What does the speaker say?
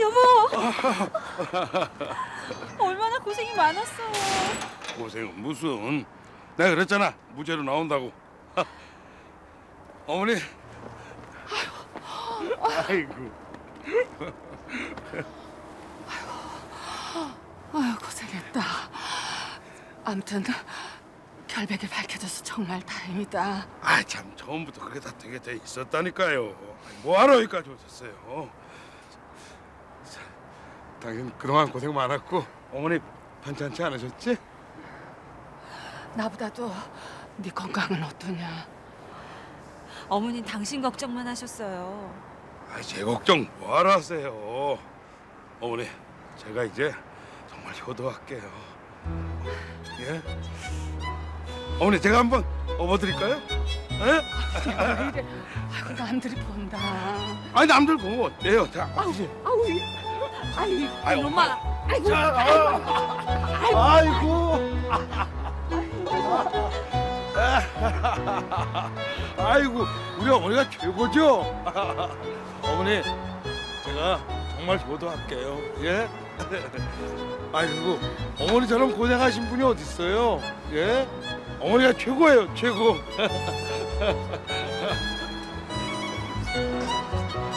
여보. 얼마나 고생이 많았어. 고생은 무슨? 내가 그랬잖아 무죄로 나온다고. 어머니. 아이고. 아유 고생했다. 아무튼 결백이 밝혀져서 정말 다행이다. 아 참 처음부터 그게 다 되게 돼 있었다니까요. 뭐하러 여기까지 오셨어요? 자, 당신 그동안 고생 많았고 어머니 반찬치 않으셨지? 나보다도 네 건강은 어떠냐? 어머니 당신 걱정만 하셨어요. 아, 제 걱정 뭐하러 하세요? 어머니 제가 이제 정말 효도할게요. 예? 어머니 제가 한번 업어드릴까요? 예? 왜 이래? 아이고 남들이 본다. 아니 남들 보면 어때요? 자, 아버지. 아우 아이 아이, 엄마. 아이고 아이고. 아이고, 우리 어머니가 최고죠. 어머니, 제가 정말 효도할게요. 예? 아이고, 어머니처럼 고생하신 분이 어디 있어요? 예? 어머니가 최고예요 최고.